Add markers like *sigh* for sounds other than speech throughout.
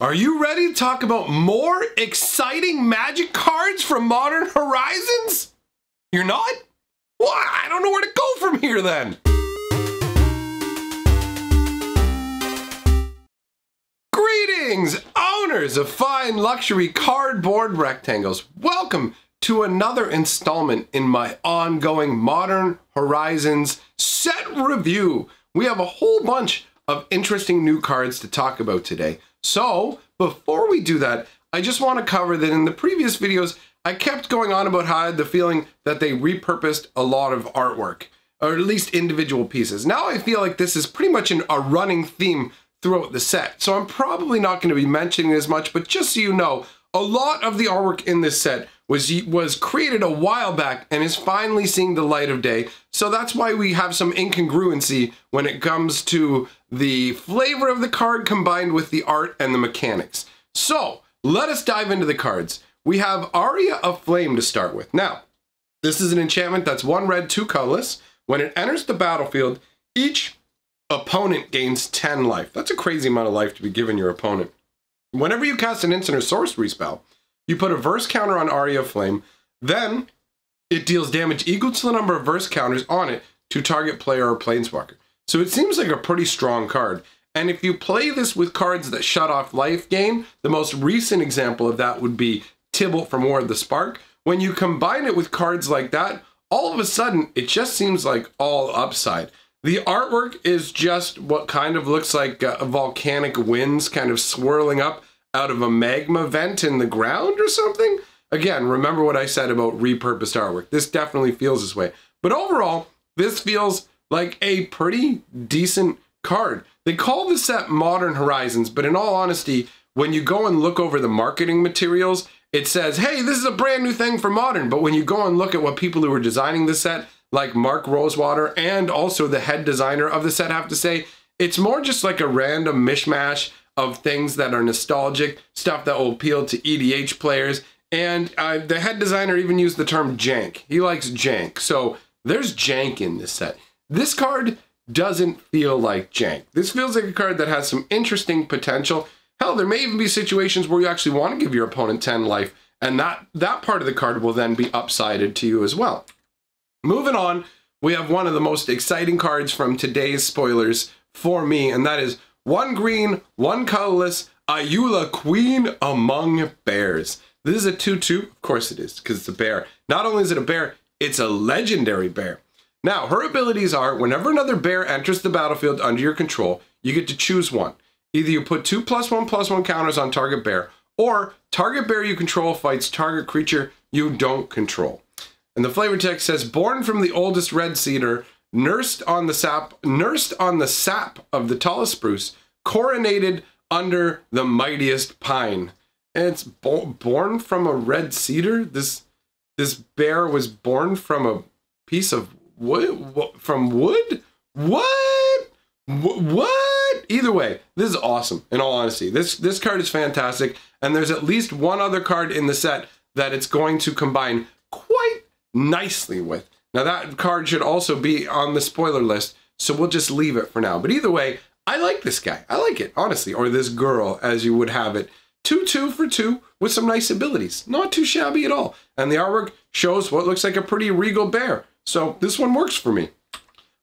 Are you ready to talk about more exciting magic cards from Modern Horizons? You're not? Well, I don't know where to go from here then. Greetings, owners of fine luxury cardboard rectangles. Welcome to another installment in my ongoing Modern Horizons set review. We have a whole bunch of interesting new cards to talk about today. So before we do that, I just want to cover that in the previous videos, I kept going on about how I had the feeling that they repurposed a lot of artwork, or at least individual pieces. Now I feel like this is pretty much an, a running theme throughout the set. So I'm probably not going to be mentioning as much, but just so you know, a lot of the artwork in this set was was created a while back and is finally seeing the light of day. So that's why we have some incongruency when it comes to the flavor of the card combined with the art and the mechanics. So let us dive into the cards. We have Aria of Flame to start with. Now, this is an enchantment that's one red, two colorless. When it enters the battlefield, each opponent gains 10 life. That's a crazy amount of life to be given your opponent. Whenever you cast an instant or sorcery spell, you put a verse counter on Aria Flame, then it deals damage equal to the number of verse counters on it to target player or planeswalker. So it seems like a pretty strong card. And if you play this with cards that shut off life gain, the most recent example of that would be Tibalt from War of the Spark. When you combine it with cards like that, all of a sudden it just seems like all upside. The artwork is just what kind of looks like uh, volcanic winds kind of swirling up out of a magma vent in the ground or something. Again, remember what I said about repurposed artwork. This definitely feels this way. But overall, this feels like a pretty decent card. They call the set Modern Horizons, but in all honesty, when you go and look over the marketing materials, it says, hey, this is a brand new thing for Modern. But when you go and look at what people who were designing the set, like Mark Rosewater and also the head designer of the set have to say, it's more just like a random mishmash of things that are nostalgic, stuff that will appeal to EDH players. And uh, the head designer even used the term jank. He likes jank. So there's jank in this set. This card doesn't feel like jank. This feels like a card that has some interesting potential. Hell, there may even be situations where you actually want to give your opponent 10 life, and that, that part of the card will then be upsided to you as well. Moving on, we have one of the most exciting cards from today's spoilers for me, and that is one green, one colorless, Ayula Queen Among Bears. This is a 2-2. Of course it is, because it's a bear. Not only is it a bear, it's a legendary bear. Now, her abilities are, whenever another bear enters the battlefield under your control, you get to choose one. Either you put two plus one plus one counters on target bear, or target bear you control fights target creature you don't control. And the flavor text says, born from the oldest red cedar, nursed on the sap, nursed on the sap of the tallest spruce, coronated under the mightiest pine. And it's bo born from a red cedar. This this bear was born from a piece of wood from wood. What? What? Either way, this is awesome. In all honesty, this this card is fantastic, and there's at least one other card in the set that it's going to combine quite nicely with. Now that card should also be on the spoiler list, so we'll just leave it for now. But either way, I like this guy. I like it, honestly, or this girl, as you would have it. 2-2 for 2 with some nice abilities. Not too shabby at all. And the artwork shows what looks like a pretty regal bear. So this one works for me.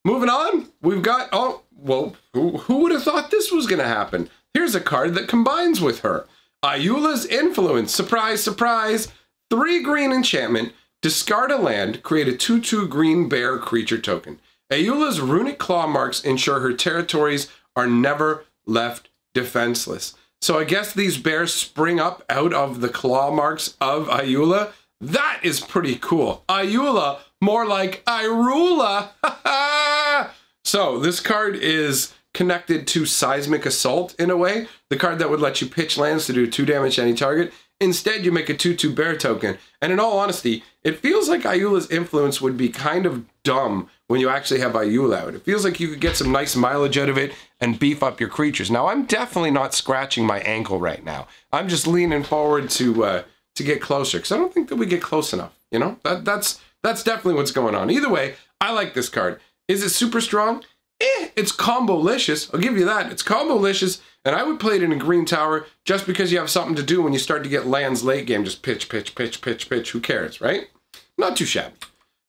Moving on, we've got, oh, well, who, who would have thought this was going to happen? Here's a card that combines with her. Ayula's Influence. Surprise, surprise. Three green enchantment Discard a land, create a 2-2 green bear creature token. Ayula's runic claw marks ensure her territories are never left defenseless. So I guess these bears spring up out of the claw marks of Ayula. That is pretty cool. Ayula, more like Irula. *laughs* so this card is connected to Seismic Assault in a way, the card that would let you pitch lands to do 2 damage to any target. Instead, you make a 2-2 bear token. And in all honesty, it feels like Ayula's influence would be kind of dumb when you actually have Ayula out. It feels like you could get some nice mileage out of it and beef up your creatures. Now, I'm definitely not scratching my ankle right now. I'm just leaning forward to uh, to get closer because I don't think that we get close enough. You know, that, that's that's definitely what's going on. Either way, I like this card. Is it super strong? Eh, it's combo-licious. I'll give you that. It's combo-licious, and I would play it in a green tower just because you have something to do when you start to get lands late game. Just pitch, pitch, pitch, pitch, pitch. Who cares, right? Not too shabby.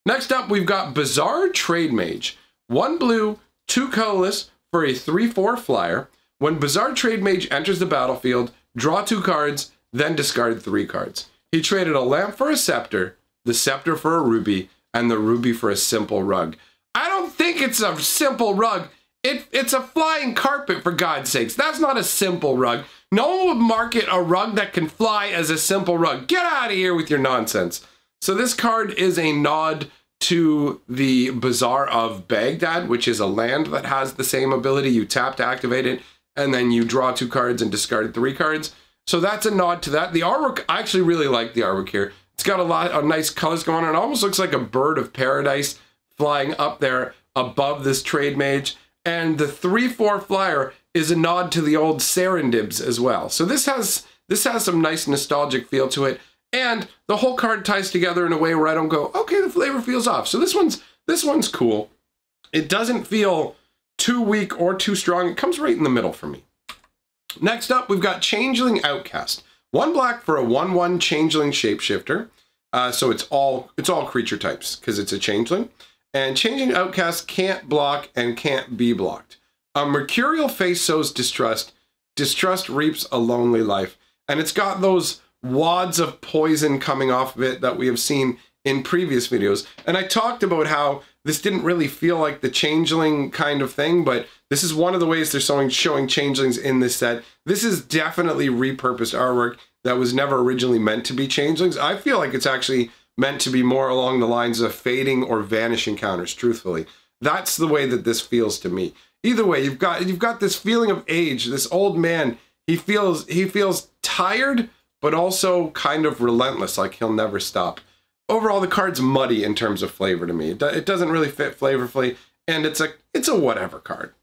Next up, we've got Bizarre Trade Mage. One blue, two colorless for a 3-4 flyer. When Bizarre Trade Mage enters the battlefield, draw two cards, then discard three cards. He traded a lamp for a scepter, the scepter for a ruby, and the ruby for a simple rug. I don't think it's a simple rug. It, it's a flying carpet, for God's sakes. That's not a simple rug. No one would market a rug that can fly as a simple rug. Get out of here with your nonsense. So this card is a nod to the Bazaar of Baghdad, which is a land that has the same ability. You tap to activate it, and then you draw two cards and discard three cards. So that's a nod to that. The artwork, I actually really like the artwork here. It's got a lot of nice colors going on. It almost looks like a bird of paradise flying up there above this trade mage. And the 3-4 flyer is a nod to the old Serendibs as well. So this has this has some nice nostalgic feel to it. And the whole card ties together in a way where I don't go, okay, the flavor feels off. So this one's this one's cool. It doesn't feel too weak or too strong. It comes right in the middle for me. Next up, we've got Changeling Outcast. One black for a 1-1 Changeling Shapeshifter. Uh, so it's all it's all creature types because it's a Changeling. And Changing outcasts can't block and can't be blocked. A Mercurial face sows distrust. Distrust reaps a lonely life. And it's got those wads of poison coming off of it that we have seen in previous videos. And I talked about how this didn't really feel like the changeling kind of thing, but this is one of the ways they're showing, showing changelings in this set. This is definitely repurposed artwork that was never originally meant to be changelings. I feel like it's actually meant to be more along the lines of fading or vanishing counters, truthfully. That's the way that this feels to me. Either way, you've got you've got this feeling of age. This old man, he feels he feels tired, but also kind of relentless, like he'll never stop overall the card's muddy in terms of flavor to me. It doesn't really fit flavorfully, and it's a it's a whatever card.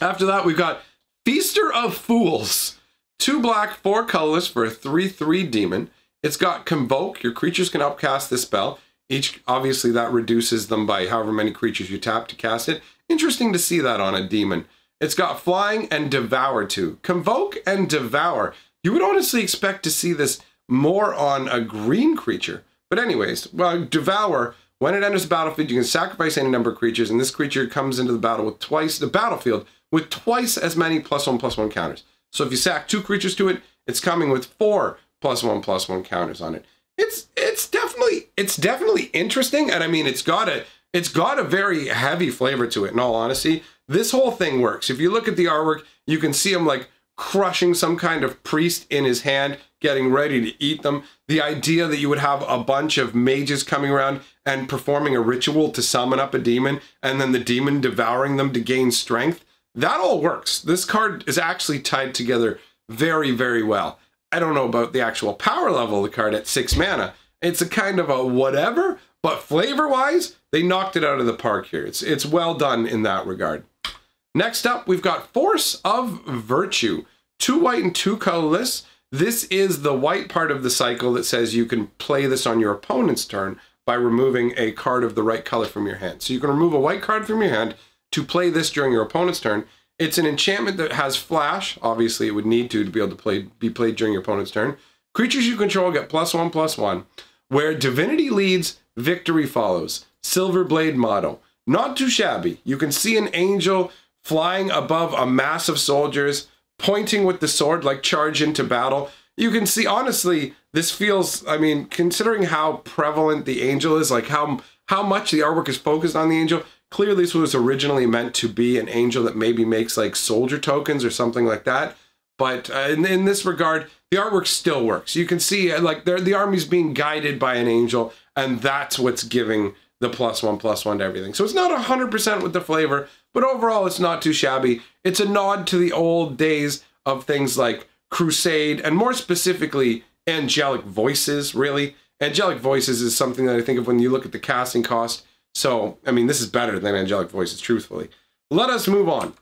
After that, we've got Feaster of Fools. Two black, four colorless for a 3-3 demon. It's got Convoke. Your creatures can upcast this spell. Each, obviously, that reduces them by however many creatures you tap to cast it. Interesting to see that on a demon. It's got Flying and Devour too. Convoke and Devour. You would honestly expect to see this more on a green creature. But anyways, well, Devour, when it enters the battlefield, you can sacrifice any number of creatures, and this creature comes into the battle with twice the battlefield with twice as many plus one plus one counters. So if you sack two creatures to it, it's coming with four plus one plus one counters on it. It's it's definitely it's definitely interesting, and I mean it's got a it's got a very heavy flavor to it. In all honesty, this whole thing works. If you look at the artwork, you can see him like crushing some kind of priest in his hand, getting ready to eat them. The idea that you would have a bunch of mages coming around and performing a ritual to summon up a demon, and then the demon devouring them to gain strength, that all works. This card is actually tied together very, very well. I don't know about the actual power level of the card at six mana. It's a kind of a whatever, but flavor wise, they knocked it out of the park here. It's, it's well done in that regard. Next up, we've got Force of Virtue. Two white and two colorless. This is the white part of the cycle that says you can play this on your opponent's turn by removing a card of the right color from your hand. So you can remove a white card from your hand to play this during your opponent's turn. It's an enchantment that has flash. Obviously, it would need to to be able to play be played during your opponent's turn. Creatures you control get plus one, plus one. Where divinity leads, victory follows. Silver Blade motto. Not too shabby. You can see an angel flying above a mass of soldiers, pointing with the sword like charge into battle. You can see, honestly, this feels, I mean, considering how prevalent the angel is, like how how much the artwork is focused on the angel, clearly this was originally meant to be an angel that maybe makes like soldier tokens or something like that. But uh, in, in this regard, the artwork still works. You can see uh, like the army's being guided by an angel, and that's what's giving the plus one plus one to everything. So it's not 100% with the flavor, but overall, it's not too shabby. It's a nod to the old days of things like Crusade, and more specifically, angelic voices, really. Angelic voices is something that I think of when you look at the casting cost. So, I mean, this is better than angelic voices, truthfully. Let us move on.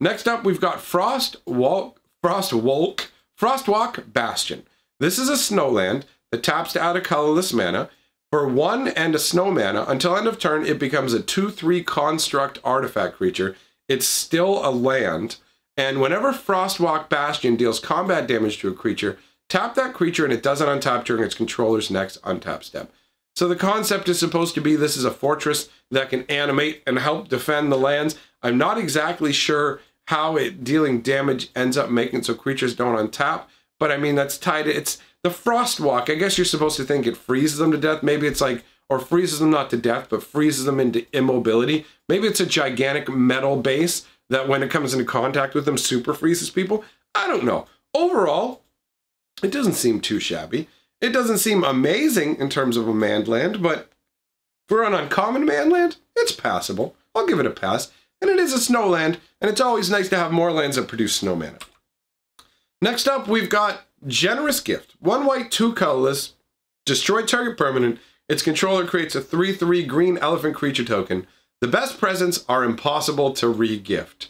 Next up, we've got Frost Walk, Frost Walk, Frostwalk Bastion. This is a snowland that taps to add a colorless mana. For one and a snow mana, until end of turn, it becomes a 2-3 construct artifact creature. it's still a land. And whenever Frostwalk Bastion deals combat damage to a creature, tap that creature and it doesn't untap during its controller's next untap step. So the concept is supposed to be this is a fortress that can animate and help defend the lands. I'm not exactly sure how it dealing damage ends up making so creatures don't untap, but I mean that's tied. It's the frost walk. I guess you're supposed to think it freezes them to death. Maybe it's like or freezes them not to death, but freezes them into immobility. Maybe it's a gigantic metal base that when it comes into contact with them super freezes people. I don't know. Overall, it doesn't seem too shabby. It doesn't seem amazing in terms of a manned land, but for an uncommon manned land, it's passable. I'll give it a pass. And it is a snow land, and it's always nice to have more lands that produce snow mana. Next up, we've got Generous Gift. One white, two colorless, destroy target permanent. Its controller creates a 3-3 green elephant creature token. The best presents are impossible to re-gift.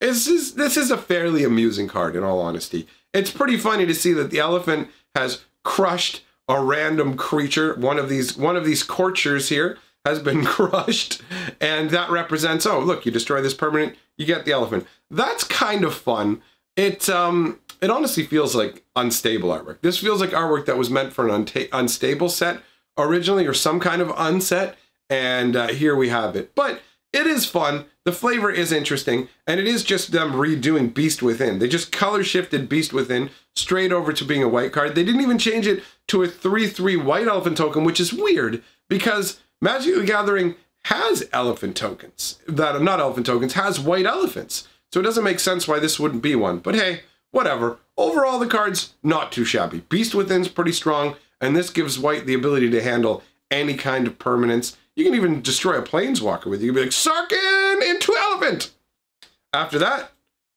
This is, this is a fairly amusing card, in all honesty. It's pretty funny to see that the elephant has crushed a random creature. One of these one of these courtiers here has been *laughs* crushed, and that represents oh look, you destroy this permanent, you get the elephant. That's kind of fun. It um it honestly feels like unstable artwork. This feels like artwork that was meant for an unstable set originally, or some kind of unset, and uh, here we have it. But it is fun. The flavor is interesting, and it is just them redoing Beast Within. They just color shifted Beast Within straight over to being a white card. They didn't even change it to a 3-3 white elephant token, which is weird because Magic the Gathering has elephant tokens. That are not elephant tokens, has white elephants. So it doesn't make sense why this wouldn't be one. But hey, whatever. Overall, the card's not too shabby. Beast Within's pretty strong, and this gives white the ability to handle any kind of permanence you can even destroy a planeswalker with it. You can be like, Sarkhan into elephant. After that,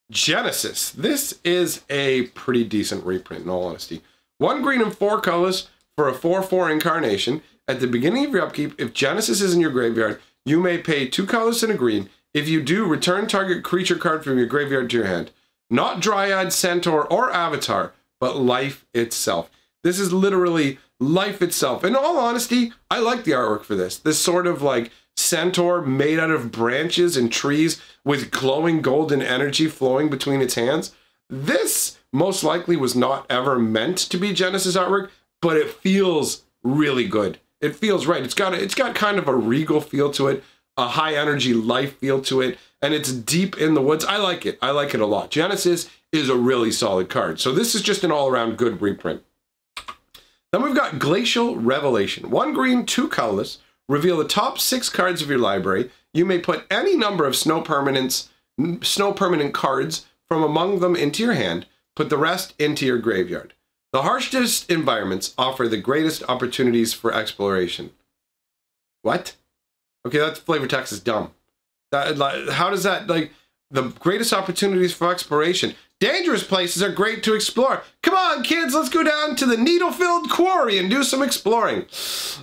Genesis. This is a pretty decent reprint, in all honesty. One green and four colors for a 4-4 incarnation. At the beginning of your upkeep, if Genesis is in your graveyard, you may pay two colors and a green. If you do, return target creature card from your graveyard to your hand. Not Dryad, Centaur, or Avatar, but life itself. This is literally life itself. In all honesty, I like the artwork for this. This sort of like centaur made out of branches and trees with glowing golden energy flowing between its hands. This most likely was not ever meant to be Genesis artwork, but it feels really good. It feels right. It's got a, it's got kind of a regal feel to it, a high energy life feel to it, and it's deep in the woods. I like it. I like it a lot. Genesis is a really solid card. So this is just an all-around good reprint. Then we've got Glacial Revelation. One green, two colorless. Reveal the top six cards of your library. You may put any number of snow permanents, snow permanent cards from among them into your hand. Put the rest into your graveyard. The harshest environments offer the greatest opportunities for exploration. What? Okay, that flavor text is dumb. That, like, how does that like the greatest opportunities for exploration? Dangerous places are great to explore. Come on, kids, let's go down to the needle-filled quarry and do some exploring.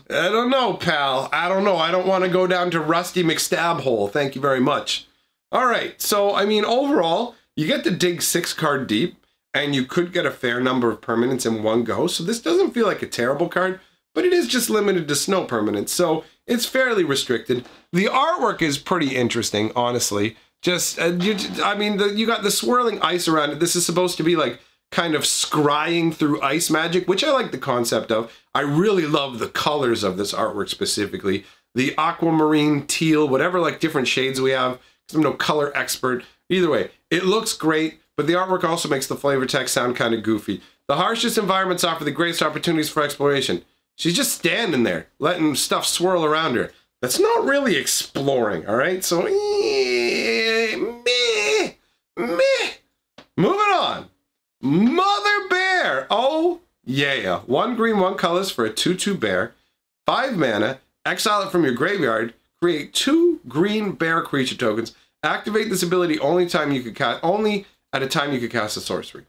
I don't know, pal. I don't know. I don't want to go down to Rusty McStab hole. Thank you very much. All right, so, I mean, overall, you get to dig six card deep, and you could get a fair number of permanents in one go, so this doesn't feel like a terrible card, but it is just limited to snow permanents, so it's fairly restricted. The artwork is pretty interesting, honestly. Just, uh, you, I mean, the, you got the swirling ice around it. This is supposed to be like kind of scrying through ice magic, which I like the concept of. I really love the colors of this artwork specifically. The aquamarine, teal, whatever like different shades we have. I'm no color expert. Either way, it looks great, but the artwork also makes the flavor text sound kind of goofy. The harshest environments offer the greatest opportunities for exploration. She's just standing there, letting stuff swirl around her. That's not really exploring, all right? So, meh, Moving on. Mother Bear. Oh, yeah. One green, one colors for a 2-2 bear. Five mana. Exile it from your graveyard. Create two green bear creature tokens. Activate this ability only time you could cast only at a time you could cast a sorcery.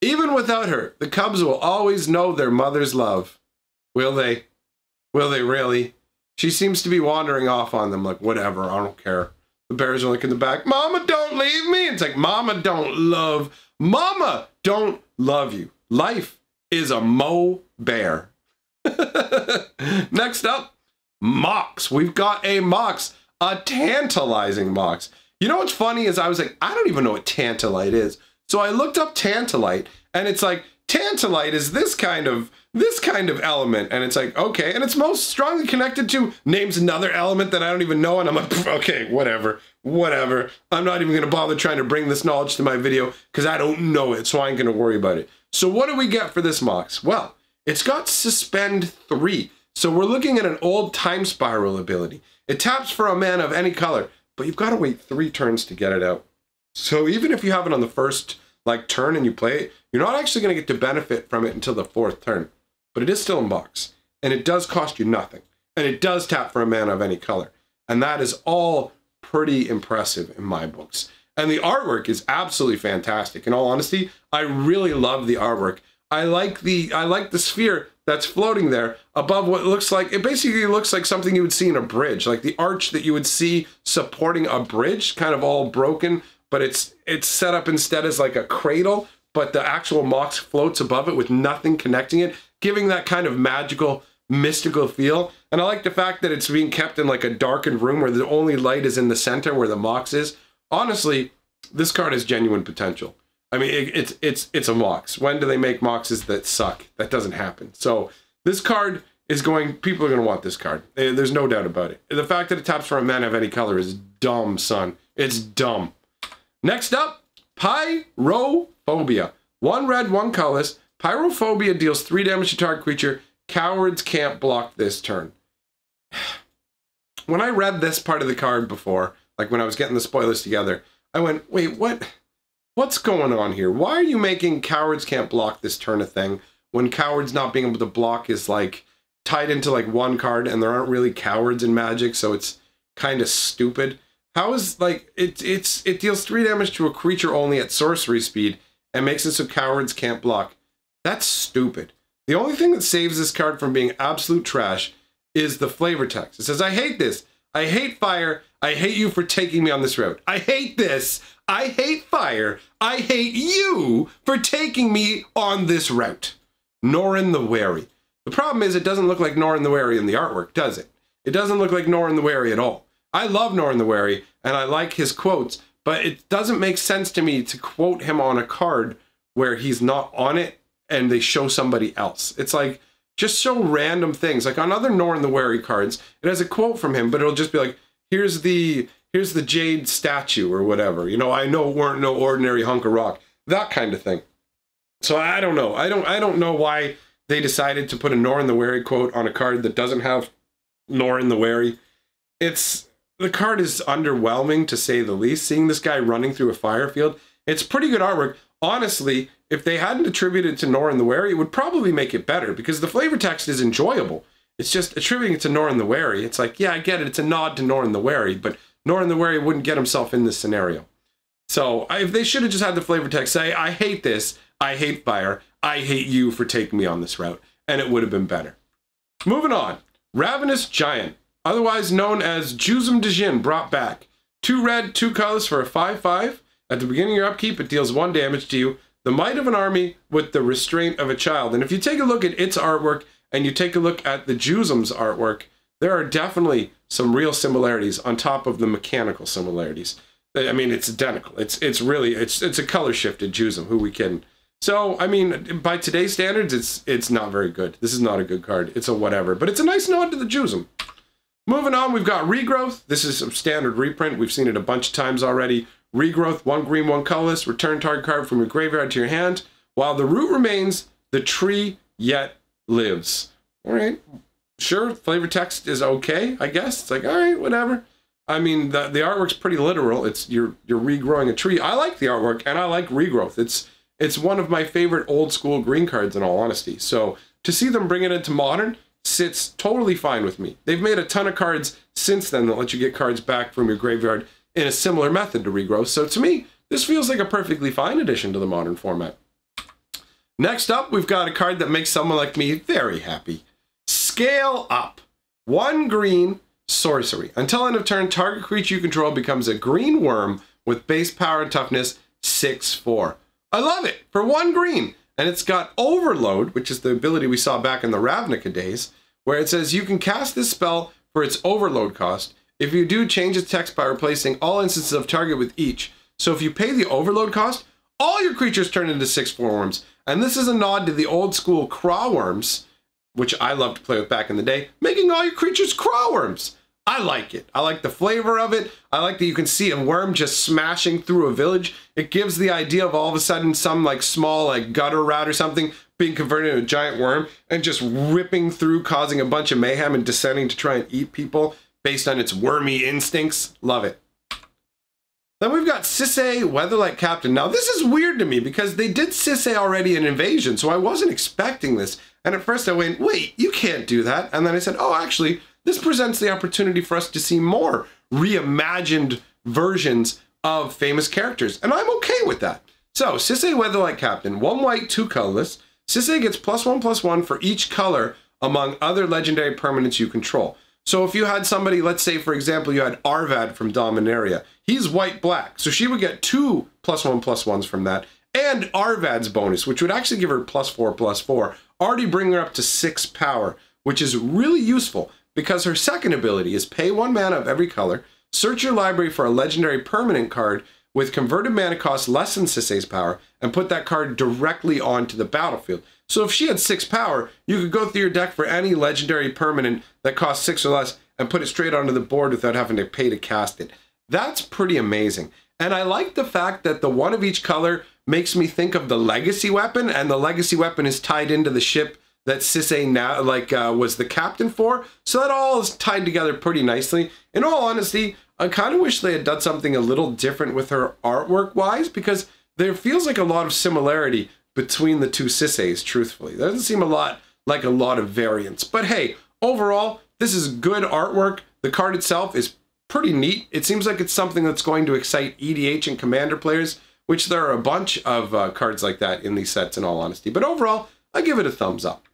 Even without her, the cubs will always know their mother's love. Will they? Will they really? She seems to be wandering off on them like, whatever, I don't care. The bears are like in the back, Mama, don't leave me. It's like, Mama, don't love. Mama, don't love you. Life is a Mo bear. *laughs* Next up, Mox. We've got a Mox, a tantalizing Mox. You know what's funny is I was like, I don't even know what tantalite is. So I looked up tantalite, and it's like tantalite is this kind of this kind of element, and it's like okay, and it's most strongly connected to names another element that I don't even know, and I'm like, okay, whatever, whatever. I'm not even gonna bother trying to bring this knowledge to my video because I don't know it, so I ain't gonna worry about it. So what do we get for this Mox? Well, it's got suspend three. So we're looking at an old time spiral ability. It taps for a man of any color, but you've got to wait three turns to get it out. So even if you have it on the first like turn and you play it, you're not actually going to get to benefit from it until the fourth turn. But it is still in box, and it does cost you nothing, and it does tap for a mana of any color, and that is all pretty impressive in my books. And the artwork is absolutely fantastic. In all honesty, I really love the artwork. I like the I like the sphere that's floating there above what looks like it basically looks like something you would see in a bridge, like the arch that you would see supporting a bridge, kind of all broken, but it's it's set up instead as like a cradle, but the actual Mox floats above it with nothing connecting it, giving that kind of magical mystical feel. And I like the fact that it's being kept in like a darkened room where the only light is in the center where the Mox is. Honestly, this card has genuine potential. I mean, it, it's it's it's a Mox. When do they make Moxes that suck? That doesn't happen. So this card is going. People are going to want this card. Eh, there's no doubt about it. The fact that it taps for a mana of any color is dumb, son. It's dumb. Next up, Pyrophobia. One red, one colorless. Pyrophobia deals three damage to target creature. Cowards can't block this turn. *sighs* When I read this part of the card before, like when I was getting the spoilers together, I went, wait, what? What's going on here? Why are you making cowards can't block this turn a thing when cowards not being able to block is like tied into like one card and there aren't really cowards in magic, so it's kind of stupid. How is like it it's it deals three damage to a creature only at sorcery speed and makes it so cowards can't block. That's stupid. The only thing that saves this card from being absolute trash is the flavor text. It says, I hate this. I hate fire. I hate you for taking me on this road. I hate this. I hate fire. I hate you for taking me on this route. Norin the Wary. The problem is it doesn't look like Norin the Wary in the artwork, does it? It doesn't look like Norin the Wary at all. I love Norin the Wary, and I like his quotes, but it doesn't make sense to me to quote him on a card where he's not on it and they show somebody else. It's like, just show random things. Like on other Norin the Wary cards, it has a quote from him, but it'll just be like, here's the here's the jade statue or whatever. You know, I know weren't no ordinary hunk of rock. That kind of thing. So I don't know. I don't I don't know why they decided to put a Norin the Wary quote on a card that doesn't have Norin the Wary. It's the card is underwhelming to say the least. Seeing this guy running through a fire field, it's pretty good artwork. Honestly, if they hadn't attributed to Norin the Wary, it would probably make it better because the flavor text is enjoyable. It's just attributing it to Norin the Wary. It's like, yeah, I get it. It's a nod to Norin the Wary, but Norin the Wary wouldn't get himself in this scenario. So if they should have just had the flavor text say, I hate this, I hate fire, I hate you for taking me on this route, and it would have been better. Moving on, Ravenous Giant, otherwise known as Juzam Djinn, brought back. Two red, two colors for a 5-5. At the beginning of your upkeep, it deals one damage to you. The might of an army with the restraint of a child. And if you take a look at its artwork and you take a look at the Juzam's artwork, there are definitely some real similarities on top of the mechanical similarities. I mean, it's identical. It's it's really it's it's a color shifted Juzam. Who we kidding? So I mean, by today's standards, it's it's not very good. This is not a good card. It's a whatever, but it's a nice nod to the Juzam. Moving on, we've got Regrowth. This is a standard reprint. We've seen it a bunch of times already. Regrowth, one green, one colorless. Return target card from your graveyard to your hand. While the root remains, the tree yet lives. All right, sure. Flavor text is okay, I guess. It's like all right, whatever. I mean, the the artwork's pretty literal. It's you're you're regrowing a tree. I like the artwork, and I like regrowth. It's it's one of my favorite old school green cards, in all honesty. So to see them bring it into modern sits totally fine with me. They've made a ton of cards since then that let you get cards back from your graveyard in a similar method to regrowth. So to me, this feels like a perfectly fine addition to the modern format. Next up, we've got a card that makes someone like me very happy. Scale Up. One green sorcery. Until end of turn, target creature you control becomes a green worm with base power and toughness 6-4. I love it for one green. And it's got Overload, which is the ability we saw back in the Ravnica days, where it says you can cast this spell for its overload cost If you do, change its text by replacing all instances of target with each. So if you pay the overload cost, all your creatures turn into 6-4 worms. And this is a nod to the old school Craw Wurms, which I loved to play with back in the day, making all your creatures Craw Wurms. I like it. I like the flavor of it. I like that you can see a worm just smashing through a village. It gives the idea of all of a sudden some like small like gutter rat or something being converted into a giant worm and just ripping through, causing a bunch of mayhem and descending to try and eat people based on its wormy instincts. Love it. Then we've got Sisay Weatherlight Captain. Now this is weird to me because they did Sisay already in Invasion, so I wasn't expecting this. And at first I went, wait, you can't do that. And then I said, oh, actually, this presents the opportunity for us to see more reimagined versions of famous characters, and I'm okay with that. So, Sisay Weatherlight Captain, one white, two colorless. Sisay gets plus one, plus one for each color among other legendary permanents you control. So if you had somebody, let's say for example, you had Arvad from Dominaria, he's white black, so she would get two plus one plus ones from that, and Arvad's bonus, which would actually give her plus four plus four, already bring her up to six power, which is really useful because her second ability is pay one mana of every color, search your library for a legendary permanent card with converted mana cost less than Sisay's power, and put that card directly onto the battlefield. So if she had six power, you could go through your deck for any legendary permanent that costs six or less and put it straight onto the board without having to pay to cast it. That's pretty amazing. And I like the fact that the one of each color makes me think of the legacy weapon, and the legacy weapon is tied into the ship that Sisay now like uh, was the captain for. So that all is tied together pretty nicely. In all honesty, I kind of wish they had done something a little different with her artwork wise because there feels like a lot of similarity between the two Sisays, truthfully. There doesn't seem a lot like a lot of variance. But hey, overall, this is good artwork. The card itself is pretty neat. It seems like it's something that's going to excite EDH and Commander players, which there are a bunch of uh, cards like that in these sets in all honesty. But overall, I give it a thumbs up.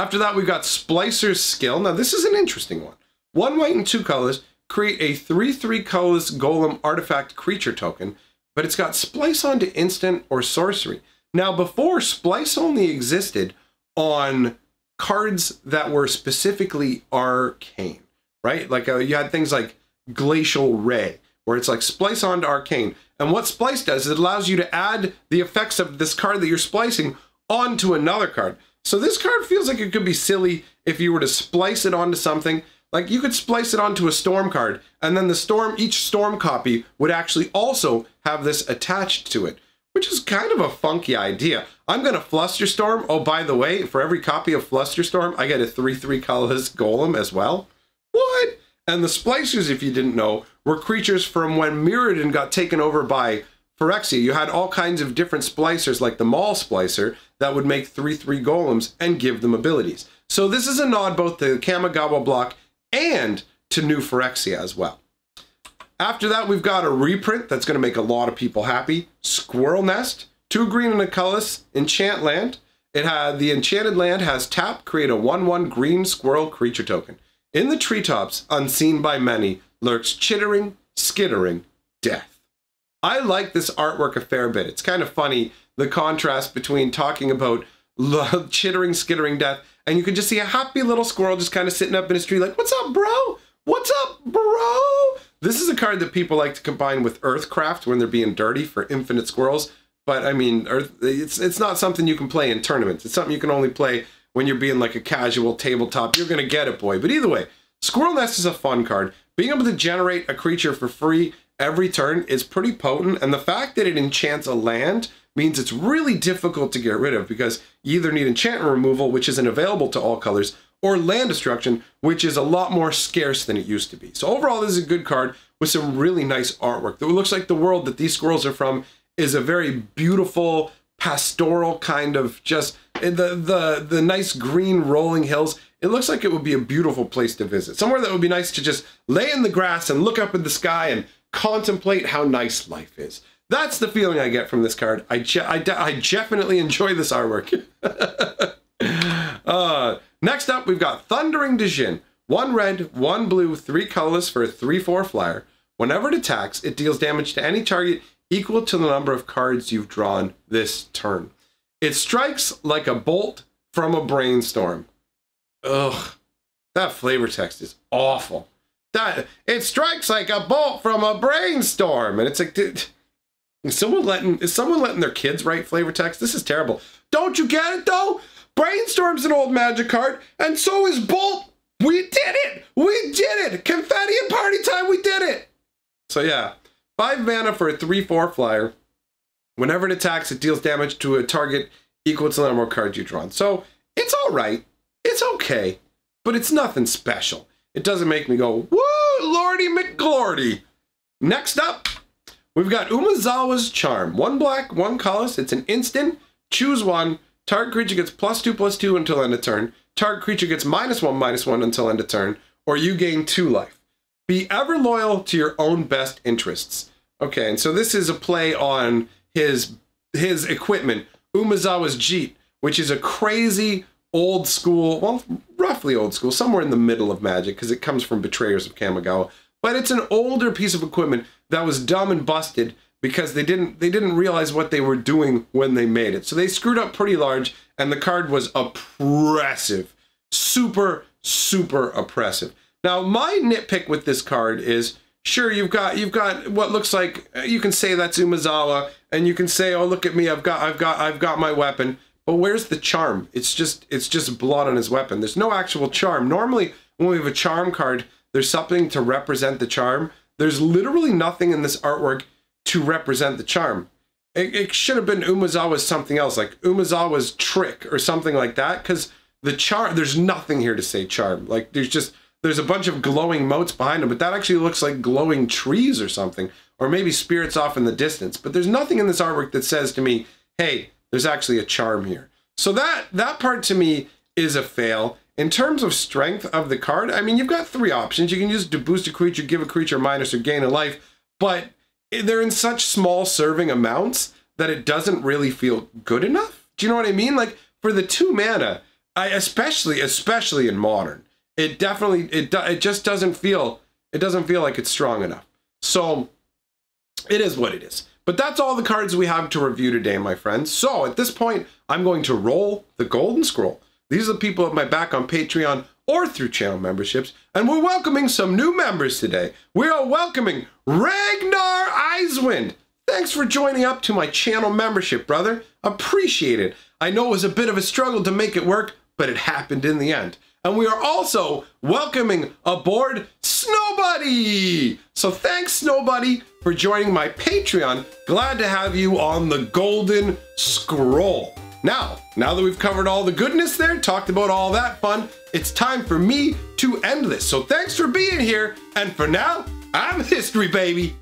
After that, we've got Splicer's Skill. Now, this is an interesting one. One white and two colors create a 3-3 colorless golem artifact creature token, but it's got Splice onto instant or sorcery. Now, before, Splice only existed on cards that were specifically arcane, right? Like uh, you had things like Glacial Ray, where it's like splice onto arcane. And what splice does is it allows you to add the effects of this card that you're splicing onto another card. So this card feels like it could be silly if you were to splice it onto something. Like you could splice it onto a storm card, and then the storm, each storm copy would actually also have this attached to it, which is kind of a funky idea. I'm gonna Flusterstorm. Oh, by the way, for every copy of Flusterstorm, I get a 3-3 colorless golem as well. What? And the splicers, if you didn't know, were creatures from when Mirrodin got taken over by Phyrexia. You had all kinds of different splicers, like the Maul Splicer, that would make 3-3 golems and give them abilities. So this is a nod both to Kamigawa block and to New Phyrexia as well. After that, we've got a reprint that's going to make a lot of people happy. Squirrel Nest, two green and a colorless, enchant land. It had the enchanted land has tap, create a 1-1 green squirrel creature token. In the treetops, unseen by many, lurks chittering, skittering, death. I like this artwork a fair bit. It's kind of funny the contrast between talking about the *laughs* chittering, skittering death, and you can just see a happy little squirrel just kind of sitting up in his tree, like, What's up, bro? What's up, bro? This is a card that people like to combine with Earthcraft when they're being dirty for infinite squirrels. But I mean, Earth, it's it's not something you can play in tournaments. It's something you can only play when you're being like a casual tabletop. You're gonna get it, boy. But either way, Squirrel Nest is a fun card. Being able to generate a creature for free every turn is pretty potent, and the fact that it enchants a land means it's really difficult to get rid of because you either need enchantment removal, which isn't available to all colors, or land destruction, which is a lot more scarce than it used to be. So overall, this is a good card with some really nice artwork. It looks like the world that these squirrels are from is a very beautiful, pastoral kind of just eh, the the the nice green rolling hills. It looks like it would be a beautiful place to visit. Somewhere that would be nice to just lay in the grass and look up at the sky and contemplate how nice life is. That's the feeling I get from this card. I, I, I definitely enjoy this artwork. *laughs* uh, next up, we've got Thundering Djinn. One red, one blue, three colorless for a 3-4 flyer. Whenever it attacks, it deals damage to any target equal to the number of cards you've drawn this turn. It strikes like a bolt from a brainstorm. Ugh, that flavor text is awful. That it strikes like a bolt from a brainstorm. And it's like, dude, is someone letting is someone letting their kids write flavor text? This is terrible. Don't you get it though? Brainstorm's an old magic card, and so is Bolt. We did it! We did it! Confetti and party time, we did it! So yeah, five mana for a 3-4 flyer. Whenever it attacks, it deals damage to a target equal to the number of cards you drawn. So it's alright. It's okay. But it's nothing special. It doesn't make me go, woo, lordy McGlordy. Next up, we've got Umezawa's Charm. One black, one colorless. It's an instant. Choose one. Target creature gets plus two, plus two until end of turn. Target creature gets minus one, minus one until end of turn. Or you gain two life. Be ever loyal to your own best interests. Okay, and so this is a play on his his equipment, Umezawa's Jitte, which is a crazy old school, well, roughly old school, somewhere in the middle of Magic, because it comes from Betrayers of Kamigawa. But it's an older piece of equipment that was dumb and busted because they didn't they didn't realize what they were doing when they made it. So they screwed up pretty large, and the card was oppressive, super super oppressive. Now my nitpick with this card is sure you've got you've got what looks like you can say that's Umezawa, and you can say oh look at me I've got I've got I've got my weapon. But where's the charm? It's just it's just blood on his weapon. There's no actual charm. Normally when we have a charm card, there's something to represent the charm. There's literally nothing in this artwork to represent the charm. It, it should have been Umezawa's something else, like Umezawa's trick or something like that, because the charm, there's nothing here to say charm. Like there's just, there's a bunch of glowing motes behind him, but that actually looks like glowing trees or something, or maybe spirits off in the distance. But there's nothing in this artwork that says to me, hey, there's actually a charm here. So that, that part to me is a fail. In terms of strength of the card, I mean, you've got three options. You can use to boost a creature, give a creature minus, or gain a life, but they're in such small serving amounts that it doesn't really feel good enough. Do you know what I mean? Like for the two mana, I especially especially in modern, it definitely it it just doesn't feel it doesn't feel like it's strong enough. So it is what it is. But that's all the cards we have to review today, my friends. So at this point, I'm going to roll the golden scroll. These are the people at my back on Patreon or through channel memberships. And we're welcoming some new members today. We are welcoming Ragnar Eiswind. Thanks for joining up to my channel membership, brother. Appreciate it. I know it was a bit of a struggle to make it work, but it happened in the end. And we are also welcoming aboard Snowbuddy. So thanks, Snowbuddy, for joining my Patreon. Glad to have you on the Golden Scroll. Now, now that we've covered all the goodness there, talked about all that fun, it's time for me to end this. So thanks for being here, and for now, I'm history, baby.